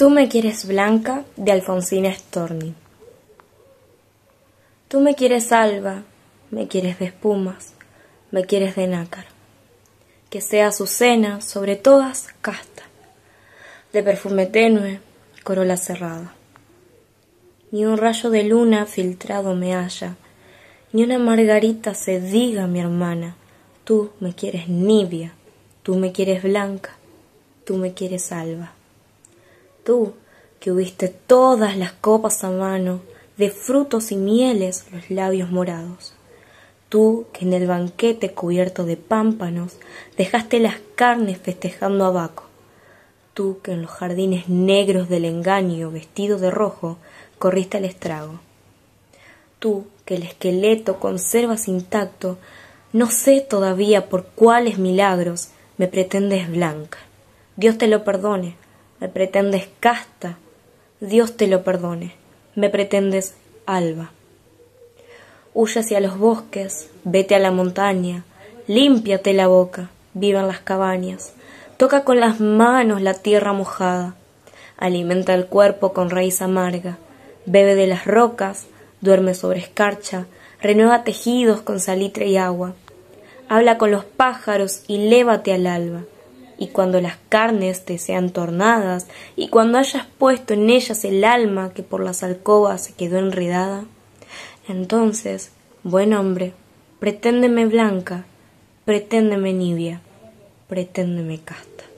Tú me quieres blanca de Alfonsina Storni. Tú me quieres alba, me quieres de espumas, me quieres de nácar. Que sea azucena, sobre todas casta, de perfume tenue, corola cerrada. Ni un rayo de luna filtrado me haya, ni una margarita se diga mi hermana. Tú me quieres nibia, tú me quieres blanca, tú me quieres alba. Tú, que hubiste todas las copas a mano, de frutos y mieles los labios morados. Tú, que en el banquete cubierto de pámpanos dejaste las carnes festejando a Baco. Tú, que en los jardines negros del engaño, vestido de rojo, corriste al estrago. Tú, que el esqueleto conservas intacto, no sé todavía por cuáles milagros me pretendes blanca. Dios te lo perdone, me pretendes casta, Dios te lo perdone, me pretendes alba. Huye hacia los bosques, vete a la montaña, límpiate la boca, viva en las cabañas, toca con las manos la tierra mojada, alimenta el cuerpo con raíz amarga, bebe de las rocas, duerme sobre escarcha, renueva tejidos con salitre y agua, habla con los pájaros y lévate al alba y cuando las carnes te sean tornadas, y cuando hayas puesto en ellas el alma que por las alcobas se quedó enredada, entonces, buen hombre, preténdeme blanca, preténdeme nibia, preténdeme casta.